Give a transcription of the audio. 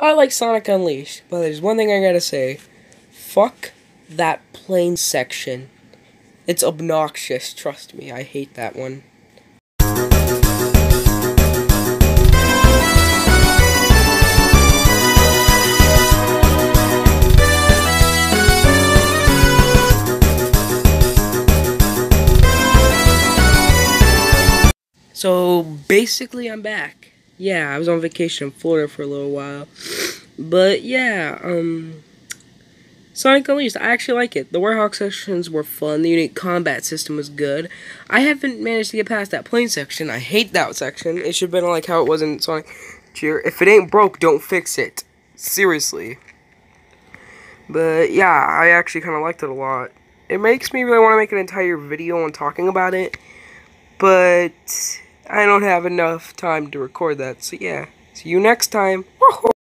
I like Sonic Unleashed, but there's one thing I gotta say. Fuck that plane section. It's obnoxious, trust me. I hate that one. So basically, I'm back. Yeah, I was on vacation in Florida for a little while, but yeah, um, Sonic Unleashed. I actually like it. The Werehog sections were fun. The unique combat system was good. I haven't managed to get past that plane section. I hate that section. It should have been like how it was in Sonic Cheer. If it ain't broke, don't fix it. Seriously. But yeah, I actually kind of liked it a lot. It makes me really want to make an entire video on talking about it, but I don't have enough time to record that. So yeah, see you next time.